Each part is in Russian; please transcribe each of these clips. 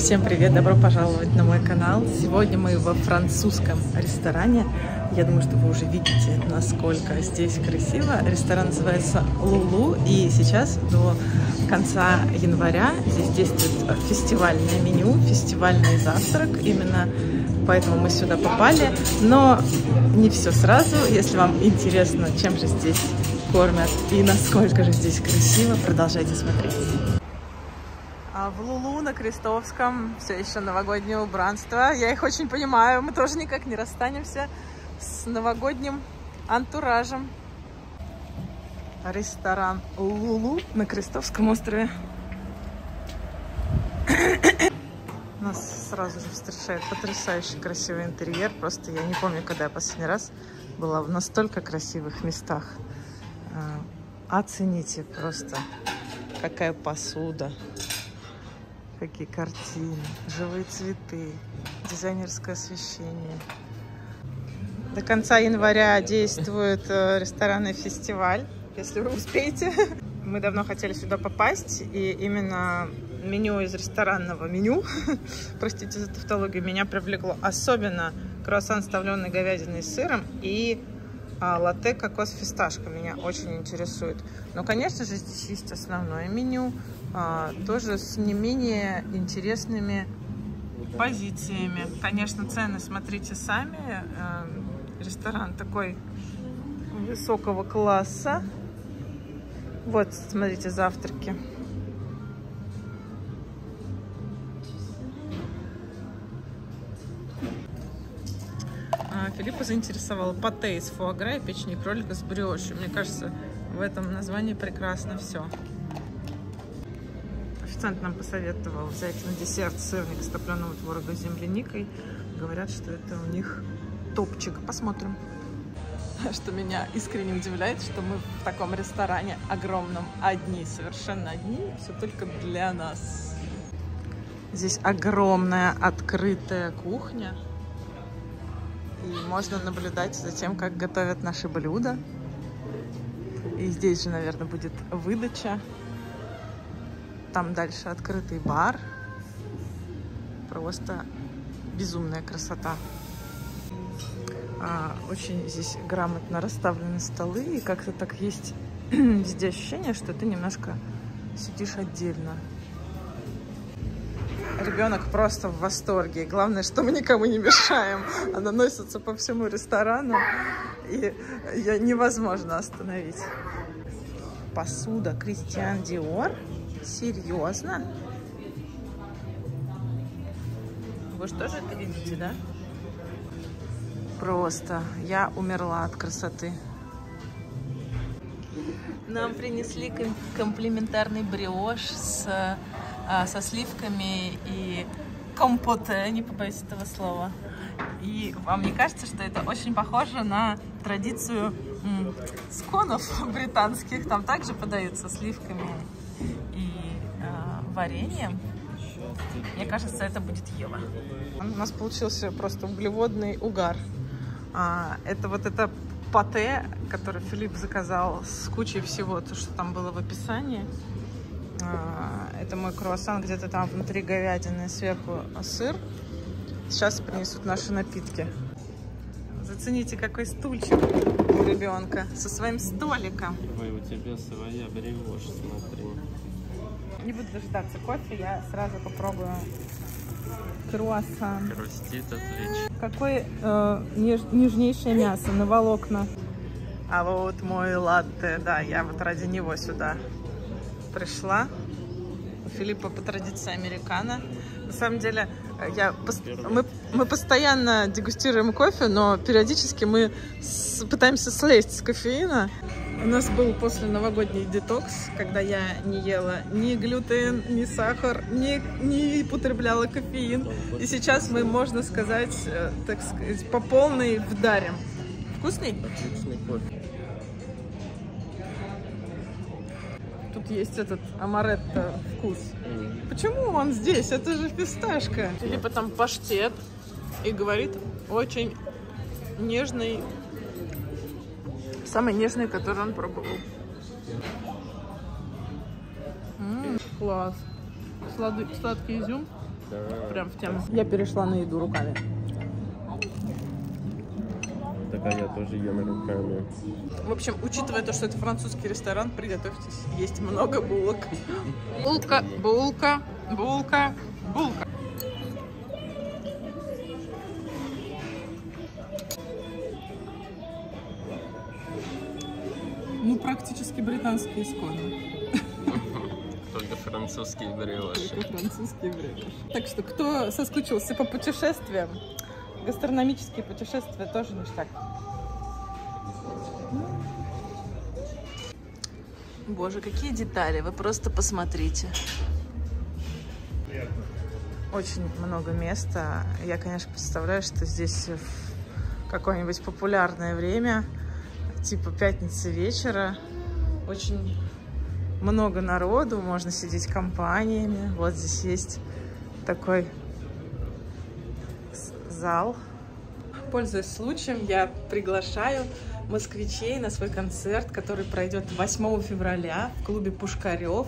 Всем привет, добро пожаловать на мой канал. Сегодня мы во французском ресторане. Я думаю, что вы уже видите, насколько здесь красиво. Ресторан называется Лулу, и сейчас до конца января здесь действует фестивальное меню, фестивальный завтрак. Именно поэтому мы сюда попали. Но не все сразу. Если вам интересно, чем же здесь кормят и насколько же здесь красиво, продолжайте смотреть. А в Лулу на Крестовском все еще новогоднее убранство. Я их очень понимаю, мы тоже никак не расстанемся с новогодним антуражем. Ресторан Лулу на Крестовском острове. Нас сразу же встречает потрясающий красивый интерьер. Просто я не помню, когда я последний раз была в настолько красивых местах. Оцените просто, какая посуда какие картины, живые цветы, дизайнерское освещение. До конца января действует э, ресторанный фестиваль, если вы успеете. Мы давно хотели сюда попасть, и именно меню из ресторанного меню, простите за тавтологию, меня привлекло. Особенно круассан с товленой говядиной и сыром и а, латте кокос фисташка меня очень интересует. Но, конечно же, здесь есть основное меню, а, тоже с не менее интересными позициями. Конечно, цены смотрите сами. А, ресторан такой высокого класса. Вот, смотрите, завтраки. Филиппа заинтересовала пате из фуагра и печени кролика с брioche. Мне кажется, в этом названии прекрасно все. Официант нам посоветовал взять на десерт сырник с творога с земляникой. Говорят, что это у них топчик. Посмотрим. Что меня искренне удивляет, что мы в таком ресторане огромном одни, совершенно одни, все только для нас. Здесь огромная открытая кухня. И можно наблюдать за тем, как готовят наши блюда. И здесь же, наверное, будет выдача. Там дальше открытый бар. Просто безумная красота. А, очень здесь грамотно расставлены столы. И как-то так есть везде ощущение, что ты немножко сидишь отдельно ребенок просто в восторге. Главное, что мы никому не мешаем. Она носится по всему ресторану, и ее невозможно остановить. Посуда Кристиан Диор? Серьезно? Вы же тоже это видите, да? Просто я умерла от красоты. Нам принесли комплиментарный бриош с а, со сливками и компоте, не побоюсь этого слова. И вам не кажется, что это очень похоже на традицию сконов британских? Там также подаются сливками и э, вареньем. Мне кажется, это будет Ева. У нас получился просто углеводный угар. А, это вот это пате, который Филипп заказал с кучей всего, то, что там было в описании. А, это мой круассан, где-то там внутри говядины, сверху сыр. Сейчас принесут наши напитки. Зацените, какой стульчик у ребенка со своим столиком. Ой, у тебя своя бревош, смотри. Не буду дожидаться кофе, я сразу попробую круассан. Хрустит отлично. Какое э, неж, нежнейшее мясо на волокна. А вот мой латте, да, я вот ради него сюда пришла. У Филиппа по традиции американо. На самом деле, я, мы, мы постоянно дегустируем кофе, но периодически мы с, пытаемся слезть с кофеина. У нас был после новогодний детокс, когда я не ела ни глютен, ни сахар, ни, не употребляла кофеин. И сейчас мы, можно сказать, э, так сказать, по полной вдарим. Вкусный? Отличный кофе. тут есть этот амаретто вкус. Почему он здесь? Это же фисташка. Либо там паштет. И говорит, очень нежный. Самый нежный, который он пробовал. М -м, класс. Слад... Сладкий изюм. Прям в тему. Я перешла на еду руками. Так, а я тоже ем руками. В общем, учитывая то, что это французский ресторан, приготовьтесь, есть много булок. Булка, булка, булка, булка. Практически британский исконно. Только французские бриоши. Только французский брешь. Так что, кто соскучился по путешествиям, гастрономические путешествия тоже ништяк. Боже, какие детали, вы просто посмотрите. Очень много места. Я, конечно, представляю, что здесь в какое-нибудь популярное время, типа пятницы вечера, очень много народу, можно сидеть компаниями. Вот здесь есть такой зал. Пользуясь случаем, я приглашаю москвичей на свой концерт, который пройдет 8 февраля в клубе Пушкарев.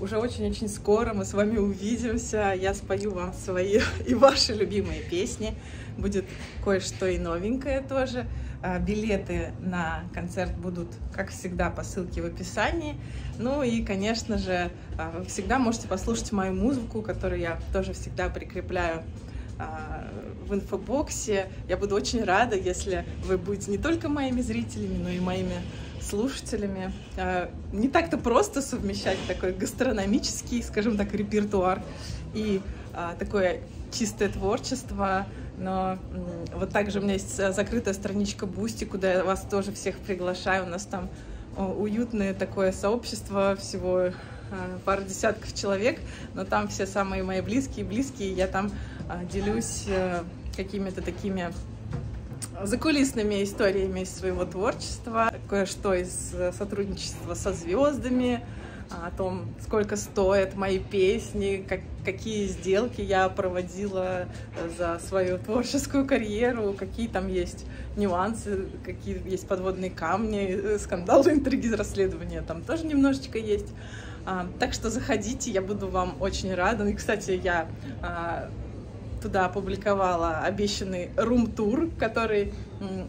Уже очень-очень скоро мы с вами увидимся. Я спою вам свои и ваши любимые песни. Будет кое-что и новенькое тоже. А, Билеты на концерт будут, как всегда, по ссылке в описании. Ну и, конечно же, а, вы всегда можете послушать мою музыку, которую я тоже всегда прикрепляю а, в инфобоксе. Я буду очень рада, если вы будете не только моими зрителями, но и моими слушателями. Не так-то просто совмещать такой гастрономический, скажем так, репертуар и такое чистое творчество. Но вот также у меня есть а, закрытая страничка Boosty, куда я вас тоже всех приглашаю. У нас там уютное такое сообщество всего а, пара десятков человек, но там все самые мои близкие, близкие, я там а, делюсь э, какими-то такими закулисными историями из своего творчества, кое-что из э, сотрудничества со звездами, о том, сколько стоят мои песни, как, какие сделки я проводила э, за свою творческую карьеру, какие там есть нюансы, какие есть подводные камни, э, скандалы, интриги, расследования, там тоже немножечко есть. А, так что заходите, я буду вам очень рада. Ну И, кстати, я а, туда опубликовала обещанный рум-тур, который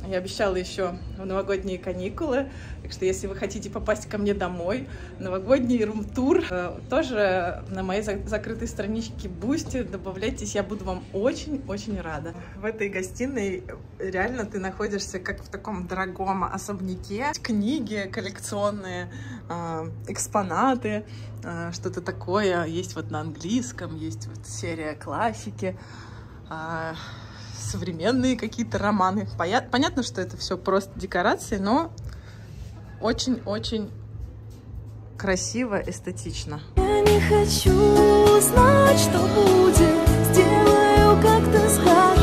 я обещала еще в новогодние каникулы. Так что, если вы хотите попасть ко мне домой, новогодний рум-тур э, тоже на моей за- закрытой страничке Boosty. Добавляйтесь, я буду вам очень-очень рада. В этой гостиной реально ты находишься как в таком дорогом особняке. Книги коллекционные, э, экспонаты, э, что-то такое. Есть вот на английском, есть вот серия классики а, современные какие-то романы. Понятно, что это все просто декорации, но очень-очень красиво, эстетично. Я не хочу знать, что будет Сделаю, как ты скажешь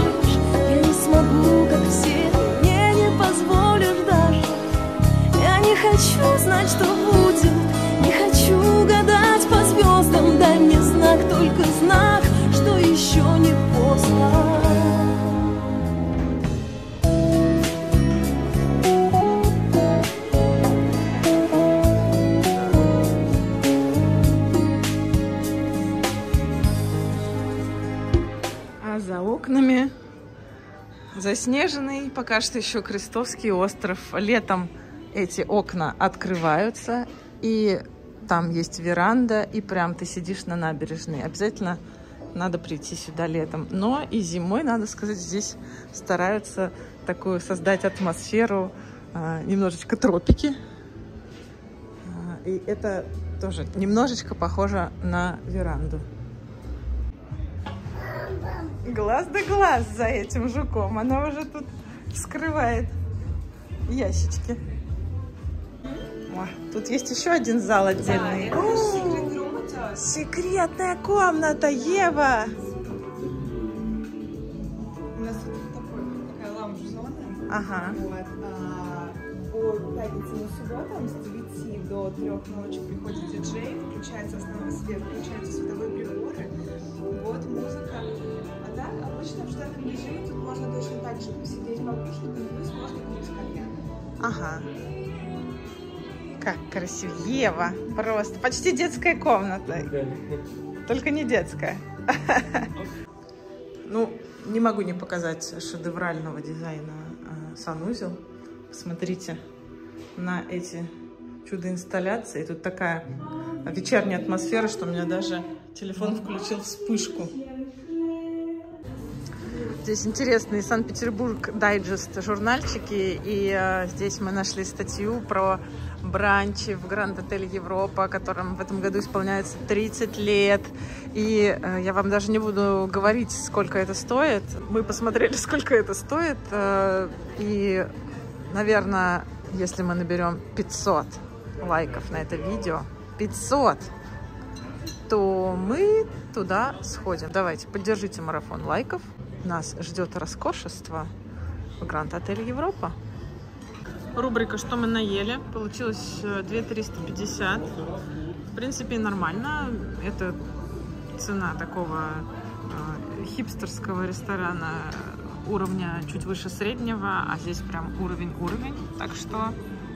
за окнами заснеженный пока что еще Крестовский остров. Летом эти окна открываются, и там есть веранда, и прям ты сидишь на набережной. Обязательно надо прийти сюда летом. Но и зимой, надо сказать, здесь стараются такую создать атмосферу, а, немножечко тропики. А, И это тоже немножечко похоже на веранду. Глаз да глаз за этим жуком. Она уже тут скрывает ящички. О, тут есть еще один зал отдельный. О, секретная комната, Ева! У нас тут такой, такая лаунж-зона. Ага. Вот, а, по пятницам и субботам с 9 до 3 ночи приходит диджей, включается основной свет, включаются световые приборы, вот музыка. А так, обычно в штатном режиме тут можно точно так же посидеть покушать, но плюс можно купить кальян. Ага. Как красиво. Ева. Просто почти детская комната. Только не детская. Ну, не могу не показать шедеврального дизайна э, санузел. Посмотрите на эти чудо-инсталляции. Тут такая вечерняя атмосфера, что у меня даже телефон включил вспышку. Здесь интересные Санкт-Петербург дайджест журнальчики. И э, здесь мы нашли статью про бранчи в Гранд Отель Европа, которым в этом году исполняется 30 лет. И э, я вам даже не буду говорить, сколько это стоит. Мы посмотрели, сколько это стоит. Э, и, наверное, если мы наберем 500 лайков на это видео, 500, то мы туда сходим. Давайте, поддержите марафон лайков. Нас ждет роскошество в Гранд Отель Европа. Рубрика «Что мы наели?» Получилось 2350. В принципе, нормально. Это цена такого э, хипстерского ресторана уровня чуть выше среднего, а здесь прям уровень-уровень. Так что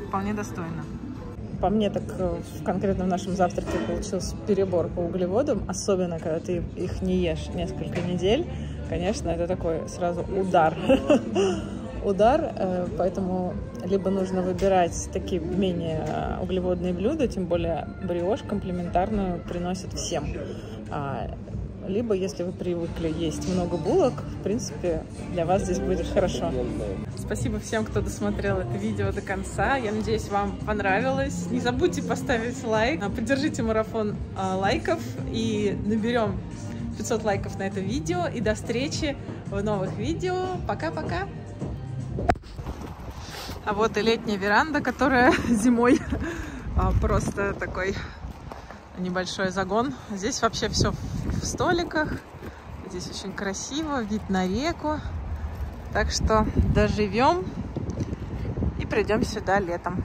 вполне достойно. По мне, так э, конкретно в нашем завтраке получился перебор по углеводам, особенно когда ты их не ешь несколько недель. Конечно, это такой сразу удар. удар, э, поэтому либо нужно выбирать такие менее углеводные блюда, тем более бриош комплементарную приносит всем. А, либо, если вы привыкли есть много булок, в принципе, для вас здесь будет хорошо. Спасибо всем, кто досмотрел это видео до конца. Я надеюсь, вам понравилось. Не забудьте поставить лайк, поддержите марафон а, лайков и наберем 500 лайков на это видео. И до встречи в новых видео. Пока-пока! А вот и летняя веранда, которая зимой а, просто такой небольшой загон. Здесь вообще все в столиках. Здесь очень красиво, вид на реку. Так что доживем и придем сюда летом.